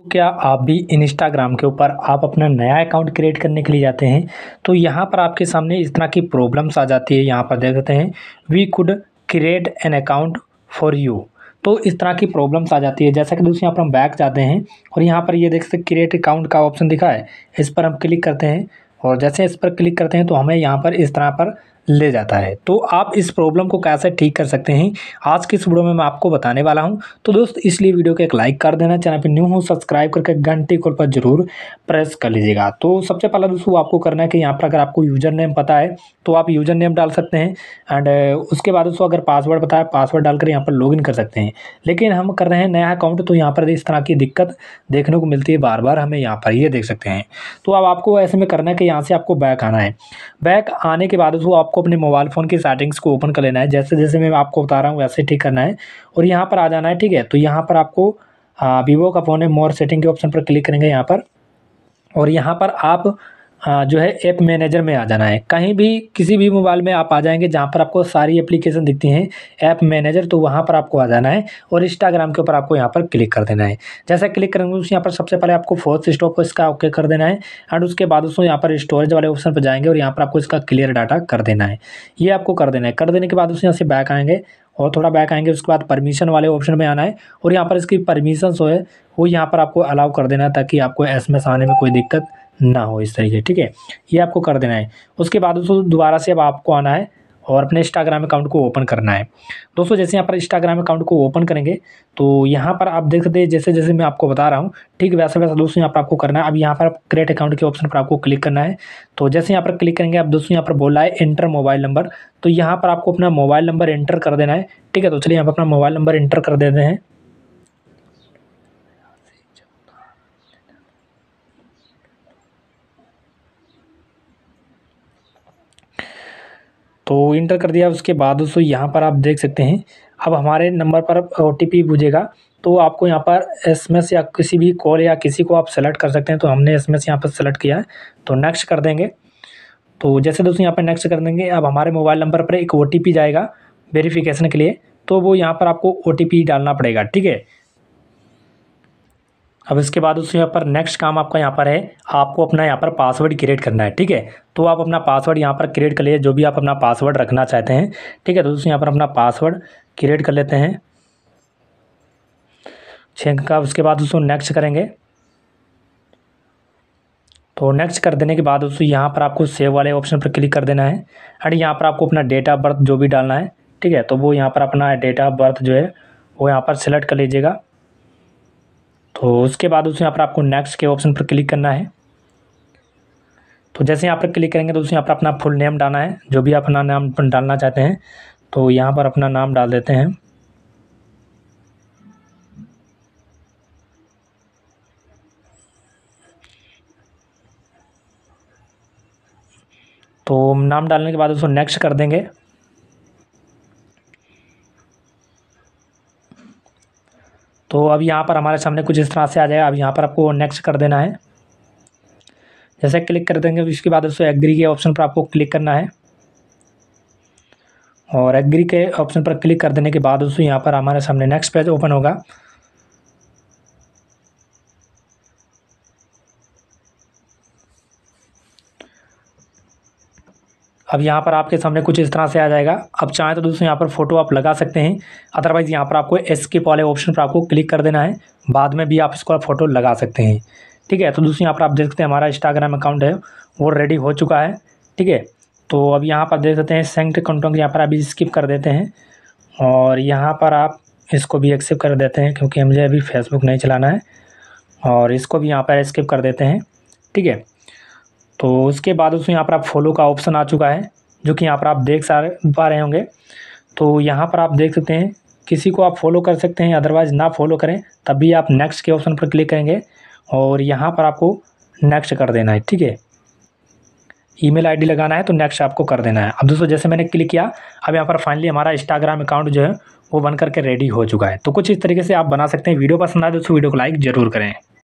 तो क्या आप भी इंस्टाग्राम के ऊपर आप अपना नया अकाउंट क्रिएट करने के लिए जाते हैं? तो यहाँ पर आपके सामने इस तरह की प्रॉब्लम्स आ जाती है। यहाँ पर देख सकते हैं we could create an account for you तो इस तरह की प्रॉब्लम्स आ जाती है। जैसा कि दोस्तों यहाँ पर हम बैक जाते हैं और यहाँ पर ये देख सकते क्रिएट अकाउंट का ऑप्शन दिखा है। इस पर हम क्लिक करते हैं और जैसे इस पर क्लिक करते हैं तो हमें यहाँ पर इस तरह पर ले जाता है। तो आप इस प्रॉब्लम को कैसे ठीक कर सकते हैं, आज की इस वीडियो में मैं आपको बताने वाला हूँ। तो दोस्त, इसलिए वीडियो को एक लाइक कर देना, चैनल पर न्यू हो सब्सक्राइब करके घंटे कॉल पर ज़रूर प्रेस कर लीजिएगा। तो सबसे पहला दोस्तों आपको करना है कि यहाँ पर अगर आपको यूज़र नेम पता है तो आप यूज़र नेम डाल सकते हैं। एंड उसके बाद दोस्तों, अगर पासवर्ड पता है पासवर्ड डालकर यहाँ पर लॉगिन कर सकते हैं। लेकिन हम कर रहे हैं नया अकाउंट तो यहाँ पर इस तरह की दिक्कत देखने को मिलती है। बार बार हमें यहाँ पर ये देख सकते हैं। तो अब आपको ऐसे में करना है कि यहाँ से आपको बैक आना है। बैक आने के बाद दोस्तों, आपको अपने मोबाइल फ़ोन की सेटिंग्स को ओपन कर लेना है। जैसे जैसे मैं आपको बता रहा हूँ, वैसे ठीक करना है। और यहाँ पर आ जाना है, ठीक है? तो यहाँ पर आपको वीवो का फ़ोन है। मोर सेटिंग के ऑप्शन पर क्लिक करेंगे यहाँ पर। और यहाँ पर आप जो है ऐप मैनेजर में आ जाना है। कहीं भी, किसी भी मोबाइल में आप आ जाएँगे जहाँ पर आपको सारी एप्लीकेशन दिखती हैं ऐप मैनेजर तो वहाँ पर आपको आ जाना है और इंस्टाग्राम के ऊपर आपको यहाँ पर क्लिक कर देना है। जैसा क्लिक करेंगे, उस यहाँ पर सबसे पहले आपको फोर्थ स्टॉप को इसका ओके कर देना है एंड उसके बाद उसको यहाँ पर स्टोरेज वाले ऑप्शन पर जाएँगे और यहाँ पर आपको इसका क्लियर डाटा कर देना है। ये आपको कर देना है। कर देने के बाद उस यहाँ से बैक आएँगे और थोड़ा बैक आएँगे, उसके बाद परमिशन वाले ऑप्शन में आना है। और यहाँ पर इसकी परमिशन जो है, वो यहाँ पर आपको अलाउ कर देना है, ताकि आपको एस आने में कोई दिक्कत ना हो इस तरीके ठीक है? ये आपको कर देना है। उसके बाद दोस्तों, दोबारा से अब आपको आना है। और अपने इंस्टाग्राम अकाउंट को ओपन करना है। दोस्तों, जैसे यहाँ पर इंस्टाग्राम अकाउंट को ओपन करेंगे तो यहाँ पर आप देख सकते हैं जैसे जैसे मैं आपको बता रहा हूँ, ठीक वैसे वैसे दोस्तों यहाँ पर आपको करना है। अब यहाँ पर क्रिएट अकाउंट के ऑप्शन पर आपको क्लिक करना है। तो जैसे यहाँ पर क्लिक करेंगे आप दोस्तों यहाँ पर बोला है इंटर मोबाइल नंबर तो यहाँ पर आपको अपना मोबाइल नंबर एंटर कर देना है। ठीक है तो चलिए यहाँ पर अपना मोबाइल नंबर एंटर कर देते हैं। तो इंटर कर दिया। उसके बाद दोस्तों, यहाँ पर आप देख सकते हैं। अब हमारे नंबर पर ओ टी पूछेगा तो आपको यहाँ पर एस एम एस या किसी भी कॉल या किसी को आप सेलेक्ट कर सकते हैं। तो हमने एस एम एस यहाँ पर सेलेक्ट किया है। तो नेक्स्ट कर देंगे। तो जैसे दोस्तों, यहाँ पर नेक्स्ट कर देंगे। अब हमारे मोबाइल नंबर पर एक ओ टी पी जाएगा वेरीफिकेशन के लिए। तो वो यहाँ पर आपको ओ टी पी डालना पड़ेगा, ठीक है? अब इसके बाद उस यहाँ पर नेक्स्ट काम आपका यहाँ पर है। आपको अपना यहाँ पर पासवर्ड क्रिएट करना है, ठीक है? तो आप अपना पासवर्ड यहाँ पर क्रिएट कर लिए जो भी आप अपना पासवर्ड रखना चाहते हैं, ठीक है? तो दोस्तों यहाँ पर अपना पासवर्ड क्रिएट कर लेते हैं। छः का उसके बाद दोस्तों नेक्स्ट करेंगे। तो नेक्स्ट कर देने के बाद दोस्तों यहाँ पर आपको सेव वाले ऑप्शन पर क्लिक कर देना है। एंड यहाँ पर आपको अपना डेट ऑफ़ बर्थ जो भी डालना है, ठीक है? तो वो यहाँ पर अपना डेट ऑफ़ बर्थ जो है, वो यहाँ पर सिलेक्ट कर लीजिएगा। तो उसके बाद उस यहाँ पर आपको नेक्स्ट के ऑप्शन पर क्लिक करना है। तो जैसे यहाँ पर क्लिक करेंगे तो उस यहाँ पर अपना फुल नेम डालना है, जो भी अपना नाम डालना चाहते हैं तो यहाँ पर अपना नाम डाल देते हैं। तो नाम डालने के बाद उसको नेक्स्ट कर देंगे। तो अब यहाँ पर हमारे सामने कुछ इस तरह से आ जाएगा। अब यहाँ पर आपको नेक्स्ट कर देना है। जैसे क्लिक कर देंगे, उसके बाद उसको एग्री के ऑप्शन पर आपको क्लिक करना है। और एग्री के ऑप्शन पर क्लिक कर देने के बाद उसको यहाँ पर हमारे सामने नेक्स्ट पेज ओपन होगा। अब यहाँ पर आपके सामने कुछ इस तरह से आ जाएगा। अब चाहें तो दोस्तों यहाँ पर फ़ोटो आप लगा सकते हैं। अदरवाइज़ यहाँ पर आपको एस्केप वाले ऑप्शन पर आपको क्लिक कर देना है। बाद में भी आप इसको फ़ोटो लगा सकते हैं। ठीक है तो दोस्तों यहाँ पर आप देख सकते हैं हमारा इंस्टाग्राम अकाउंट है, वो रेडी हो चुका है। ठीक है तो अब यहाँ पर देख सकते हैं सेंट कंटोंग यहाँ पर अभी स्किप कर देते हैं। और यहाँ पर आप इसको भी एक्सेप्ट कर देते हैं क्योंकि मुझे अभी फेसबुक नहीं चलाना है। और इसको भी यहाँ पर स्किप कर देते हैं। ठीक है तो उसके बाद उसमें यहाँ पर आप फॉलो का ऑप्शन आ चुका है, जो कि यहाँ पर आप देख पा रहे होंगे। तो यहाँ पर आप देख सकते हैं, किसी को आप फॉलो कर सकते हैं अदरवाइज़ ना फॉलो करें तब भी आप नेक्स्ट के ऑप्शन पर क्लिक करेंगे और यहाँ पर आपको नेक्स्ट कर देना है, ठीक है? ईमेल आईडी लगाना है तो नेक्स्ट आपको कर देना है। अब दोस्तों, जैसे मैंने क्लिक किया, अब यहाँ पर फाइनली हमारा इंस्टाग्राम अकाउंट जो है, वो बन करके रेडी हो चुका है। तो कुछ इस तरीके से आप बना सकते हैं। वीडियो पसंद आए तो वीडियो को लाइक ज़रूर करें।